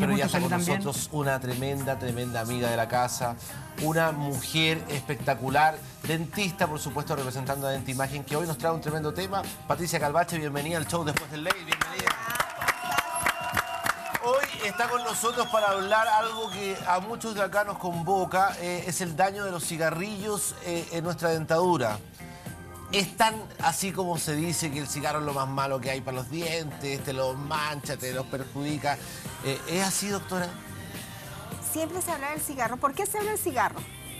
Pero ya está Salud con también. nosotros una tremenda, tremenda amiga de la casa, una mujer espectacular, dentista, por supuesto, representando a Dentimagen, que hoy nos trae un tremendo tema. Patricia Calvache, bienvenida al show Después del Ley, bienvenida. Hoy está con nosotros para hablar algo que a muchos de acá nos convoca, eh, es el daño de los cigarrillos eh, en nuestra dentadura. Es tan así como se dice que el cigarro es lo más malo que hay para los dientes, te los mancha, te los perjudica. Eh, ¿Es así, doctora? Siempre se habla del cigarro. ¿Por qué se habla del cigarro?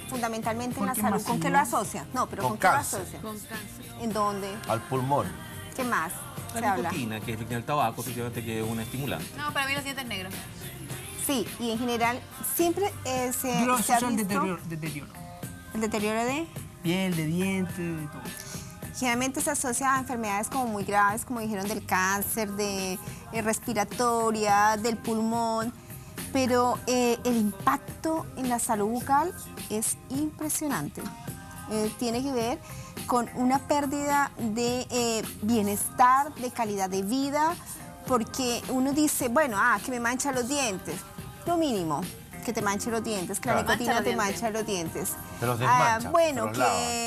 Fundamentalmente en la salud. ¿Con qué lo asocia? No, pero Con ¿con, qué lo asocia? Con cáncer. ¿En dónde? Al pulmón. ¿Qué más se La habla? nicotina, que es el tabaco, efectivamente, que es un estimulante. No, para mí los dientes negros. Sí, y en general siempre eh, se, Yo lo se ha visto deterioro, deterioro. el deterioro de... Piel, de dientes, de todo. Generalmente se asocia a enfermedades como muy graves, como dijeron, del cáncer, de eh, respiratoria, del pulmón, pero eh, el impacto en la salud bucal es impresionante. Eh, tiene que ver con una pérdida de bienestar, de calidad de vida, porque uno dice, bueno, ah, que me mancha los dientes, lo mínimo que te manche los dientes, que la nicotina te mancha los dientes. Te los Ah, desmancha, bueno, te los que,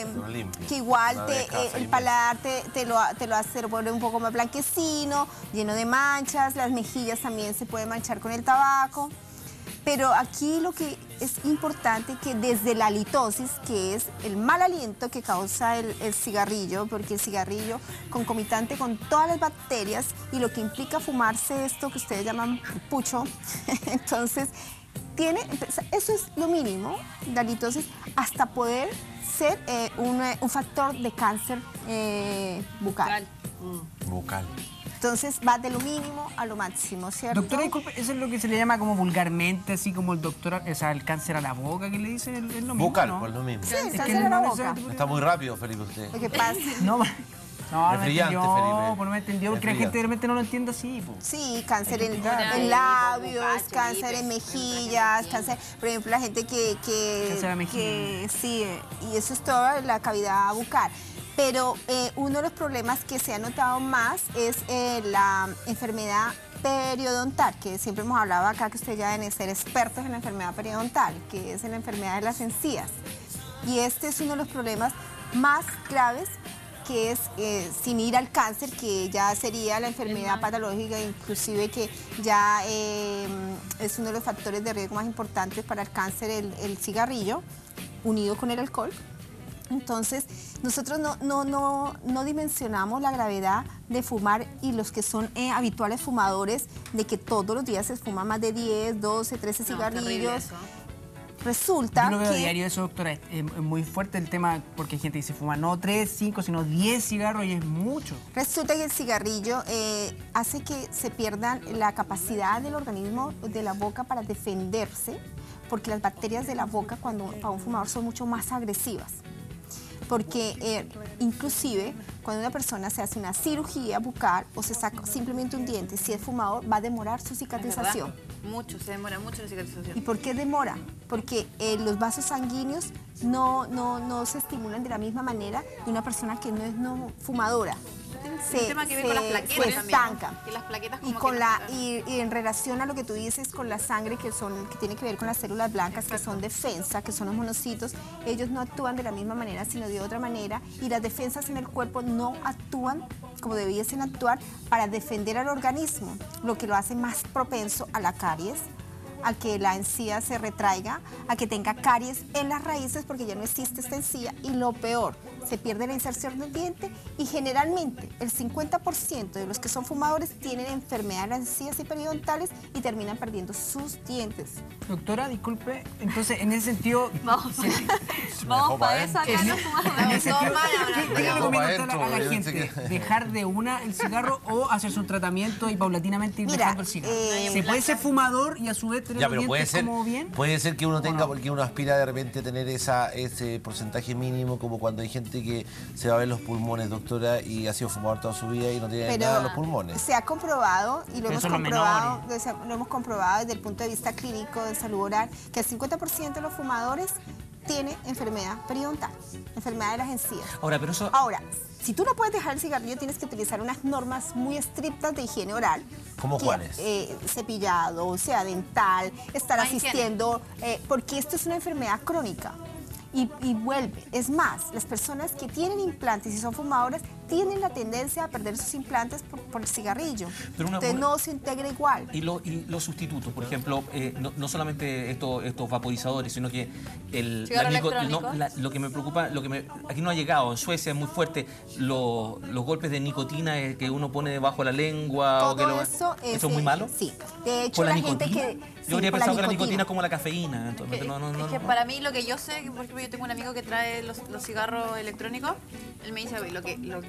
lava, te los limpia. que igual te, eh, el paladar te, te lo, te lo hace, pone un poco más blanquecino, lleno de manchas, las mejillas también se pueden manchar con el tabaco. Pero aquí lo que es importante que desde la litosis, que es el mal aliento que causa el, el cigarrillo, porque el cigarrillo concomitante con todas las bacterias y lo que implica fumarse esto que ustedes llaman pucho, entonces tiene, eso es lo mínimo, litosis, hasta poder ser eh, un, eh, un factor de cáncer eh, bucal. Bucal. Bucal. Entonces va de lo mínimo a lo máximo, ¿cierto? Doctora, disculpe, eso es lo que se le llama como vulgarmente, así como el doctor, o sea, el cáncer a la boca que le dicen, es es lo mismo, Bucal, ¿no? pues lo mismo. Sí, el Es que cáncer de la boca. Está muy rápido, Felipe, usted. Lo que pasa... No, no, Es no brillante, entendió, Felipe. pues no me entendió, porque la gente de repente no lo entiende así, pues. Sí, cáncer en, en labios, cáncer en mejillas, cáncer, por ejemplo, la gente que, que, Cáncer de mejilla. que- sí, y eso es toda la cavidad bucal. Pero eh, uno de los problemas que se ha notado más es eh, la enfermedad periodontal, que siempre hemos hablado acá que ustedes ya deben ser expertos en la enfermedad periodontal, que es la enfermedad de las encías. Y este es uno de los problemas más graves que es eh, sin ir al cáncer, que ya sería la enfermedad patológica, inclusive que ya eh, es uno de los factores de riesgo más importantes para el cáncer, el, el cigarrillo, unido con el alcohol. Entonces, nosotros no, no, no, no dimensionamos la gravedad de fumar y los que son eh, habituales fumadores, de que todos los días se fuman más de 10, 12, 13 No, terrible cigarrillos. Resulta Yo lo veo que... diario eso, doctora. Es, es muy fuerte el tema porque hay gente que se fuma no 3, 5, sino 10 cigarros y es mucho. Resulta que el cigarrillo eh, hace que se pierdan la capacidad del organismo de la boca para defenderse, porque las bacterias de la boca cuando para un fumador son mucho más agresivas. Porque eh, inclusive cuando una persona se hace una cirugía bucal o se saca simplemente un diente, si es fumador va a demorar su cicatrización. Mucho, se demora mucho la ¿Y cicatrización. por qué demora? Porque eh, los vasos sanguíneos no, no, no se estimulan de la misma manera de una persona que no es no fumadora. Tiene un tema que con las plaquetas se estanca. Que las plaquetas Y, con que la, no- y, y en relación a lo que tú dices con la sangre, que, son, que tiene que ver con las células blancas, que son defensa, que son los monocitos, ellos no actúan de la misma manera, sino de otra manera, y las defensas en el cuerpo no actúan como debiesen actuar para defender al organismo, lo que lo hace más propenso a la caries, a que la encía se retraiga, a que tenga caries en las raíces porque ya no existe esta encía y lo peor, se pierde la inserción del diente y generalmente el 50% de los que son fumadores tienen enfermedad de las encías y periodontales y terminan perdiendo sus dientes. Doctora, disculpe, entonces en ese sentido... Vamos, dejó vamos pa' para eso acá no en fumamos. ese Todos sentido, mal ¿qué, ahora. qué le Dejó recomienda pa' usted a la, gente? ¿Dejar de una el cigarro o hacerse un tratamiento y paulatinamente ir Mira, dejando el cigarro? eh, ¿Se puede ser fumador y a su vez tener Ya, los pero puede dientes ser, como bien? puede ser que uno tenga, no? porque uno aspira de repente a tener esa, ese porcentaje mínimo, como cuando hay gente que se va a ver los pulmones, doctora, y ha sido fumador toda su vida y no tiene Pero nada en los pulmones. se ha comprobado y lo Pero hemos comprobado, lo hemos comprobado desde el punto de vista clínico de salud oral que el 50% de los fumadores tiene enfermedad periodontal, enfermedad de las encías. Ahora, pero eso... Ahora, si tú no puedes dejar el cigarrillo, tienes que utilizar unas normas muy estrictas de higiene oral. ¿Cómo cuáles? eh, cepillado, o sea, dental, estar higiene. asistiendo, eh, porque esto es una enfermedad crónica. Y, vuelve. Es más, las personas que tienen implantes y son fumadoras tienen la tendencia a perder sus implantes por, por el cigarrillo. Pero una- Entonces una- no se integra igual. Y, lo- y los sustitutos, por ejemplo, eh, no, no solamente estos, estos vaporizadores, sino que el, nico- no, la- lo que me preocupa, lo que me, aquí no ha llegado, en Suecia es muy fuerte, lo- los golpes de nicotina eh, que uno pone debajo de la lengua. o que Todo lo- eso es, ¿Eso es muy malo? Sí. De hecho, ¿Por la, la, gente que. Yo habría pensado que la nicotina es como la cafeína. Que- Entonces, no, no, no, es que no. para mí lo que yo sé, que por ejemplo yo tengo un amigo que trae los, los cigarros electrónicos, él me dice, "Oye, lo que, lo que,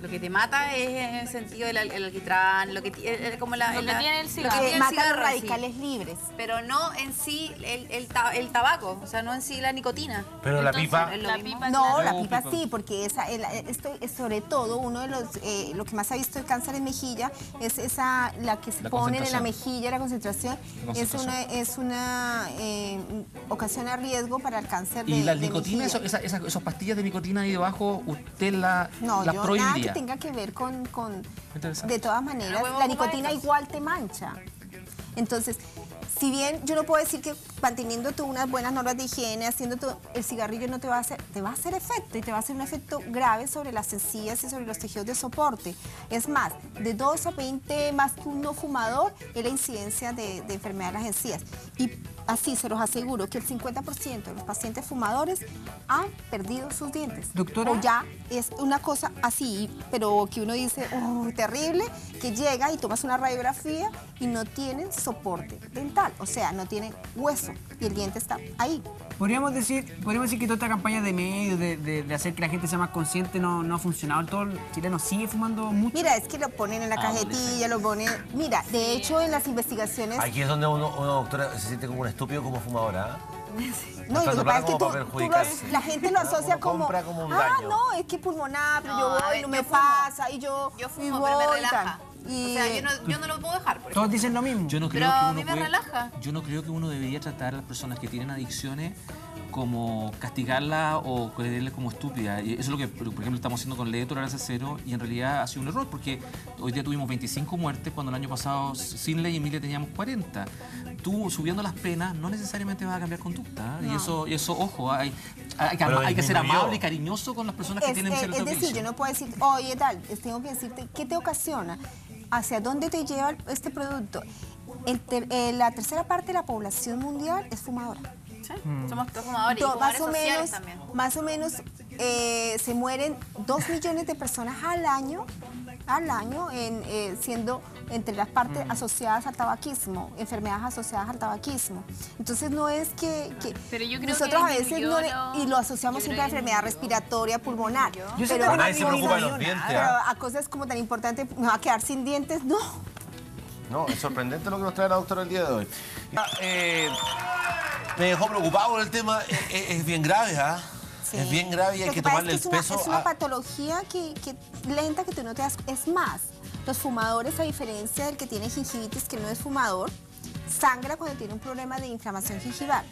lo que te mata es en el sentido del al- el alquitrán, lo que, el- como la, Lo que la- tiene el lo que que mata los sí. radicales libres. Pero no en sí el, el, ta- el tabaco, o sea, no en sí la nicotina. Pero la pipa- La pipa No, la pipa pipa. sí, porque esa, el- esto es sobre todo uno de los, eh, lo que más ha visto el cáncer en mejilla es esa, la que se La ponen en la mejilla, la concentración, La es una, es una eh, ocasiona riesgo para el cáncer de Y la de nicotina, mejilla. eso- esa- esas esas pastillas de nicotina ahí debajo, usted la, No, yo nada que tenga que ver con, con de todas maneras, la nicotina igual te mancha. Entonces, si bien yo no puedo decir que manteniendo tú unas buenas normas de higiene, haciendo tu, el cigarrillo no te va a hacer, te va a hacer efecto y te va a hacer un efecto grave sobre las encías y sobre los tejidos de soporte. Es más, de 2 a 20 más que un no fumador es la incidencia de, de enfermedad de las encías. Y así se los aseguro que el 50% de los pacientes fumadores han perdido sus dientes. Doctora. O ya es una cosa así, pero que uno dice, "Uy, terrible, que llega y tomas una radiografía y no tienen soporte dental, o sea, no tienen hueso y el diente está ahí. Podríamos decir, podríamos decir que toda esta campaña de medios, de, de- de hacer que la gente sea más consciente, no, no ha funcionado. Todo el chileno sigue fumando mucho. Mira, es que lo ponen en la cajetilla, lo ponen... Mira, de hecho, en las investigaciones... Aquí es donde uno, una doctora se siente como un estúpido como fumadora. ¿ah? No, y lo que pasa es que tú, tú lo- la gente lo asocia Uno como, compra como un ah, daño". no, es que pulmonar, pero No, yo voy, ver, no yo me fumo. pasa, y yo, Yo y pero me voy, relaja. Y, O sea, yo no, yo no lo puedo dejar. Por Todos dicen lo mismo. Yo no Pero creo que a uno mí me puede- relaja. Yo no creo que uno debería tratar a las personas que tienen adicciones como castigarla o creerle como estúpida. Y eso es lo que, por ejemplo, estamos haciendo con Ley de Tolerancia Cero y en realidad ha sido un error porque hoy día tuvimos 25 muertes cuando el año pasado sin Ley y Emilia teníamos 40. Tú subiendo las penas no necesariamente vas a cambiar conducta. ¿eh? Y, eso, y eso, ojo, hay, hay, que- Pero hay que ser amable y cariñoso con las personas que es, tienen eh, cierta es decir, yo no puedo decir, oye, tal, es- tengo que decirte qué te ocasiona, hacia dónde te lleva este producto. El ter- eh, la tercera parte de la población mundial es fumadora. Sí, Somos todos fumadores y To- fumadores más o menos, también. más o menos eh, se mueren dos millones de personas al año, al año, en, eh, siendo entre las partes Mm. asociadas al tabaquismo, enfermedades asociadas al tabaquismo. Entonces no es que, que Pero yo creo nosotros que a veces no le- y lo asociamos siempre a enfermedad respiratoria, pulmonar. Yo pero, que Nadie se no preocupa de los dientes. pero ¿ah? a cosas como tan importantes, me va a quedar sin dientes, no. No, es sorprendente lo que nos trae la doctora el día de hoy. Ah, eh, me dejó preocupado por el tema. Eh, eh, es bien grave, ¿ah? Sí. Es bien grave y hay que tomarle es el que peso. Es una, es una a- patología que, que lenta que tú no te das. Es más, los fumadores, a diferencia del que tiene gingivitis, que no es fumador, sangra cuando tiene un problema de inflamación gingival.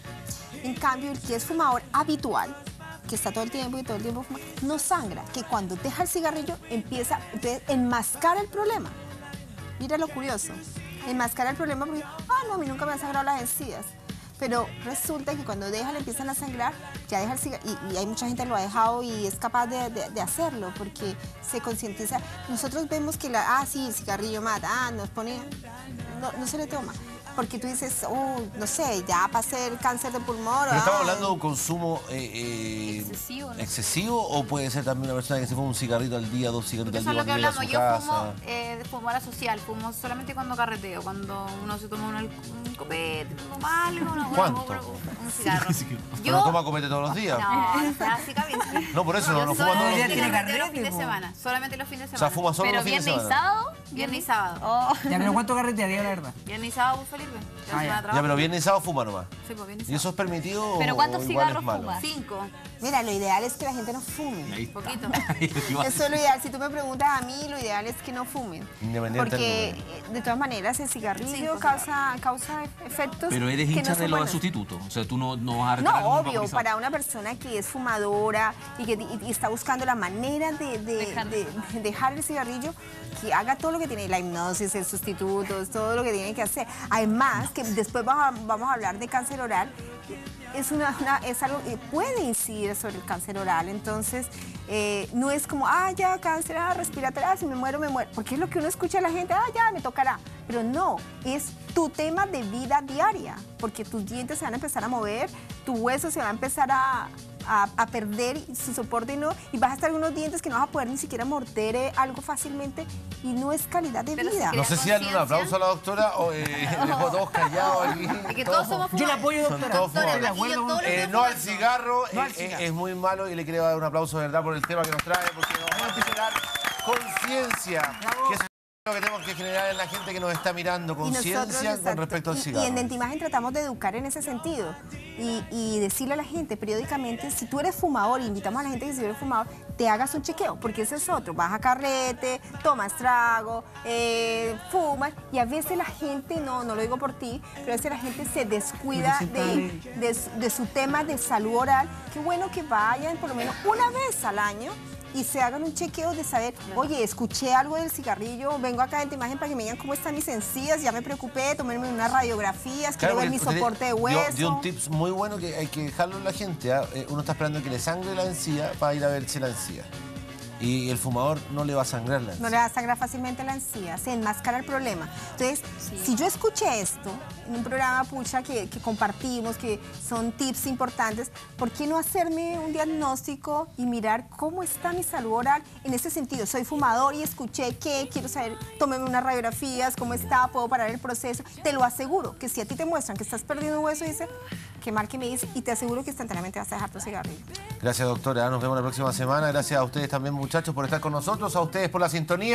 En cambio, el que es fumador habitual, que está todo el tiempo y todo el tiempo fuma, no sangra, que cuando deja el cigarrillo empieza entonces, enmascara el problema. Mira lo curioso. Enmascara el problema porque, ah, no, a mí nunca me han sangrado las encías. Pero resulta que cuando deja, le empiezan a sangrar, ya deja el cigarrillo. Y, hay mucha gente que lo ha dejado y es capaz de, de- de hacerlo porque se concientiza. Nosotros vemos que, la, ah, sí, el cigarrillo mata, ah, nos pone. No, no se le toma. Porque tú dices, oh, no sé, ya pasé el cáncer de pulmón. Pero estamos ah, hablando de un consumo eh, eh, Excesivo, ¿no? excesivo o puede ser también una persona que se fuma un cigarrito al día, dos cigarritos Eso al es día lo que cuando llega a hablamos. Yo fumo eh, de fumar social, fumo solamente cuando carreteo, cuando uno se toma un, un copete, toma algo, no, ¿Cuánto? un cigarro. Pero no toma comete todos los días. No, Kavinsky. No, por eso, no, Yo no fuma todos los solamente días. Tiene los fines de carrete, semana, solamente los fines de O sea, semana. fuma solo Pero los fines de viernes y semana. sábado. Viernes y sábado. Oh. Ya, pero ¿cuánto carretea? Diga la verdad. Viernes y sábado, muy feliz. Sirve. Ah, ya. Ya, pero viernes y sábado fuma nomás. Sí, pues bien ¿Y eso es permitido ¿Pero o- cuántos o igual cigarros es malo? fumas? Cinco, Mira, lo ideal es que la gente no fume. Poquito. Eso es lo ideal. Si tú me preguntas a mí, lo ideal es que no fumen. Independiente Porque, eh, de todas maneras, el cigarrillo Cinco causa, causa efectos Pero eres no hincha son de los sustitutos. O sea, tú no, no vas a No, obvio, para una persona que es fumadora y que y- y está buscando la manera de, de- Dejar. de- de dejar el cigarrillo, que haga todo lo que tiene, la hipnosis, el sustituto, todo lo que tiene que hacer. Además, que después vamos a, hablar de cáncer oral, es, una, es algo que puede incidir sobre el cáncer oral. Entonces, eh, no es como, ah, ya, cáncer, ah, respiratorio, ah, si me muero, me muero. Porque es lo que uno escucha a la gente, ah, ya, me tocará. Pero no, es tu tema de vida diaria, porque tus dientes se van a empezar a mover, tu hueso se va a empezar a, a- a perder su soporte y, no, y vas a estar unos dientes que no vas a poder ni siquiera morder eh, algo fácilmente y no es calidad de Pero si vida. No sé si darle un aplauso a la doctora o eh, dejó todos callados aquí. Es que todos somos Yo la apoyo, doctora. todos acuerdo. Eh, no al cigarro, No al eh, cigarro. es muy malo y le quiero dar un aplauso de verdad por el tema que nos trae, porque nos va a generar conciencia, lo que tenemos que generar en la gente que nos está mirando, Y conciencia con respecto al y- cigarro. Y en Dentimagen tratamos de educar en ese sentido y, y decirle a la gente periódicamente, si tú eres fumador, invitamos a la gente que si eres fumador, te hagas un chequeo, porque ese es otro, vas a carrete, tomas trago, eh, fumas, y a veces la gente, no, no lo digo por ti, pero a veces la gente se descuida de, de su tema de salud oral. Qué bueno que vayan por lo menos una vez al año y se hagan un chequeo de saber, oye, escuché algo del cigarrillo, vengo acá en imagen para que me digan cómo están mis encías, ya me preocupé, tomarme unas radiografías, quiero ver mi soporte de hueso. Dio, un tips muy bueno que hay que dejarlo en la gente. ¿ah? Eh, Uno está esperando que le sangre la encía para ir a verse la encía. Y el fumador no le va a sangrar la encía. No le va a sangrar fácilmente la encía, se enmascara el problema. Entonces, si yo escuché esto en un programa pucha que, que compartimos, que son tips importantes, ¿por qué no hacerme un diagnóstico y mirar cómo está mi salud oral en ese sentido? Soy fumador y escuché que quiero saber, tómeme unas radiografías, cómo está, puedo parar el proceso. Te lo aseguro que si a ti te muestran que estás perdiendo un hueso, dice que marque me dice y te aseguro que instantáneamente vas a dejar tu cigarrillo. Gracias, doctora. Nos vemos la próxima semana. Gracias a ustedes también, muchachos, por estar con nosotros. A ustedes por la sintonía.